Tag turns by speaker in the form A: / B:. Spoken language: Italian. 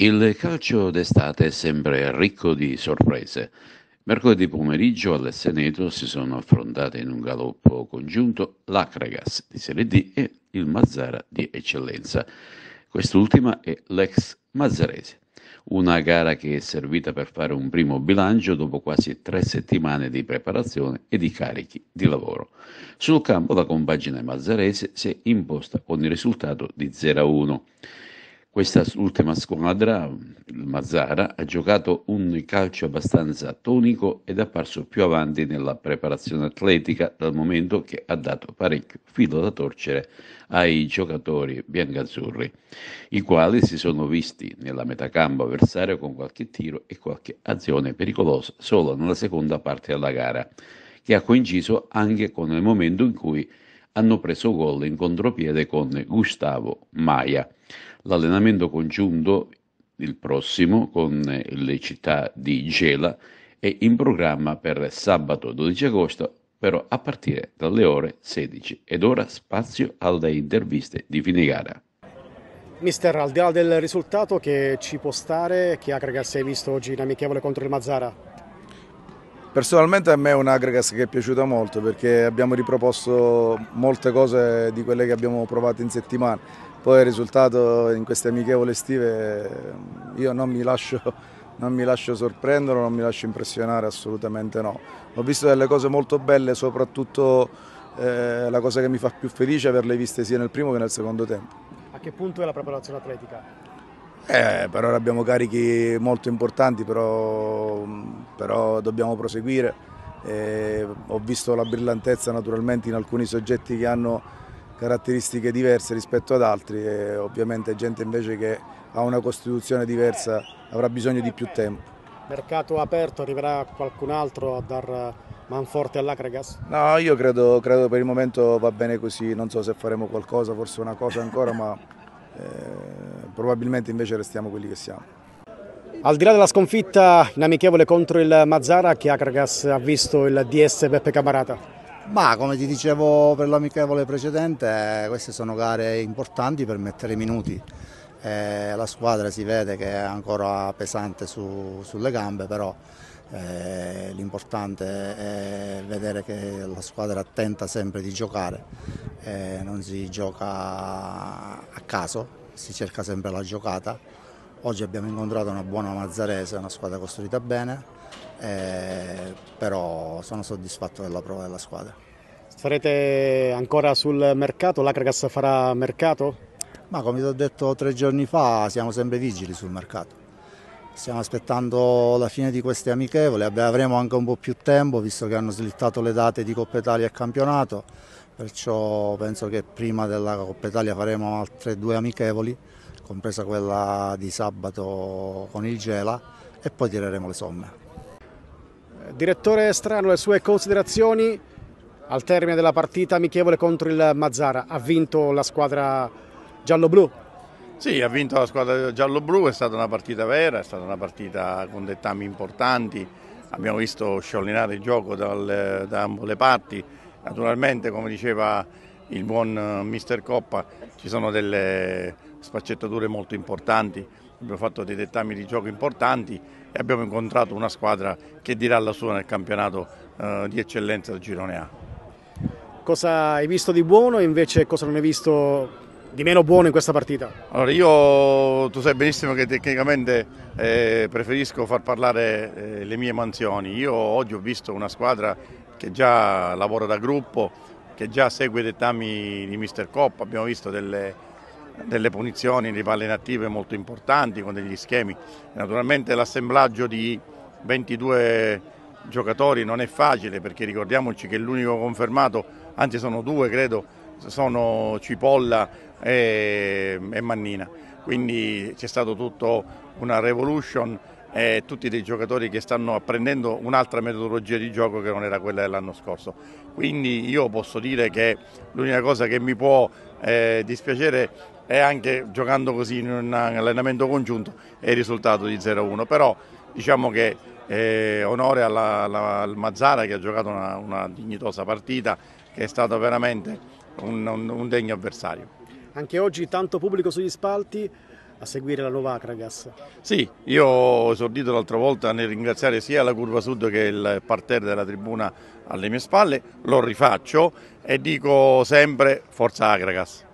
A: Il calcio d'estate è sempre ricco di sorprese. Mercoledì pomeriggio alle Seneto si sono affrontate in un galoppo congiunto l'Acragas di Serie D e il Mazzara di Eccellenza. Quest'ultima è l'ex Mazzarese. Una gara che è servita per fare un primo bilancio dopo quasi tre settimane di preparazione e di carichi di lavoro. Sul campo la compagine mazzarese si è imposta con il risultato di 0-1. Questa ultima squadra, il Mazzara, ha giocato un calcio abbastanza tonico ed è apparso più avanti nella preparazione atletica dal momento che ha dato parecchio filo da torcere ai giocatori biancazzurri, i quali si sono visti nella metacampo avversario con qualche tiro e qualche azione pericolosa solo nella seconda parte della gara, che ha coinciso anche con il momento in cui hanno preso gol in contropiede con Gustavo Maia. L'allenamento congiunto, il prossimo, con le città di Gela, è in programma per sabato 12 agosto, però a partire dalle ore 16. Ed ora spazio alle interviste di fine gara.
B: Mister, al di là del risultato che ci può stare, che Agragas hai visto oggi in amichevole contro il Mazzara?
C: Personalmente a me è un Agragas che è piaciuta molto perché abbiamo riproposto molte cose di quelle che abbiamo provato in settimana. Poi il risultato in queste amichevole estive io non mi lascio, non mi lascio sorprendere, non mi lascio impressionare, assolutamente no. Ho visto delle cose molto belle, soprattutto eh, la cosa che mi fa più felice è averle viste sia nel primo che nel secondo tempo.
B: A che punto è la preparazione atletica?
C: Eh, per ora abbiamo carichi molto importanti, però, però dobbiamo proseguire. Eh, ho visto la brillantezza naturalmente in alcuni soggetti che hanno caratteristiche diverse rispetto ad altri e ovviamente gente invece che ha una costituzione diversa avrà bisogno di più tempo.
B: Mercato aperto, arriverà qualcun altro a dar manforte all'Acragas?
C: No, io credo, credo per il momento va bene così, non so se faremo qualcosa, forse una cosa ancora, ma eh, probabilmente invece restiamo quelli che siamo.
B: Al di là della sconfitta in amichevole contro il Mazzara, che Acragas ha visto il DS Beppe Camarata?
D: Ma come ti dicevo per l'amichevole precedente, queste sono gare importanti per mettere i minuti. Eh, la squadra si vede che è ancora pesante su, sulle gambe, però eh, l'importante è vedere che la squadra tenta sempre di giocare, eh, non si gioca a caso, si cerca sempre la giocata. Oggi abbiamo incontrato una buona Mazzarese, una squadra costruita bene, eh, però sono soddisfatto della prova della squadra.
B: Sarete ancora sul mercato? L'Acragas farà mercato?
D: Ma come ti ho detto tre giorni fa siamo sempre vigili sul mercato. Stiamo aspettando la fine di queste amichevoli, avremo anche un po' più tempo visto che hanno slittato le date di Coppa Italia e campionato, perciò penso che prima della Coppa Italia faremo altre due amichevoli, compresa quella di sabato con il Gela e poi tireremo le somme.
B: Direttore Strano, le sue considerazioni al termine della partita amichevole contro il Mazzara, ha vinto la squadra giallo-blu?
E: Sì, ha vinto la squadra giallo-blu, è stata una partita vera, è stata una partita con dettami importanti, abbiamo visto sciolinare il gioco dal, da ambo le parti, naturalmente come diceva il buon eh, mister Coppa ci sono delle sfaccettature molto importanti, abbiamo fatto dei dettami di gioco importanti e abbiamo incontrato una squadra che dirà la sua nel campionato eh, di eccellenza del Girone A.
B: Cosa hai visto di buono e invece cosa non hai visto di meno buono in questa partita?
E: Allora io, tu sai benissimo che tecnicamente eh, preferisco far parlare eh, le mie mansioni. Io oggi ho visto una squadra che già lavora da gruppo, che già segue i dettami di Mister Coppa, abbiamo visto delle, delle punizioni di palle inattive molto importanti con degli schemi. Naturalmente l'assemblaggio di 22 giocatori non è facile perché ricordiamoci che l'unico confermato, anzi sono due credo, sono Cipolla e, e Mannina, quindi c'è stato tutto una revolution e tutti dei giocatori che stanno apprendendo un'altra metodologia di gioco che non era quella dell'anno scorso. Quindi io posso dire che l'unica cosa che mi può eh, dispiacere è anche giocando così in un allenamento congiunto è il risultato di 0-1, però diciamo che eh, onore alla, alla, al Mazzara che ha giocato una, una dignitosa partita, che è stato veramente un, un, un degno avversario.
B: Anche oggi tanto pubblico sugli spalti, a seguire la nuova Acragas.
E: Sì, io ho esordito l'altra volta nel ringraziare sia la curva sud che il parterre della tribuna alle mie spalle, lo rifaccio e dico sempre forza Acragas.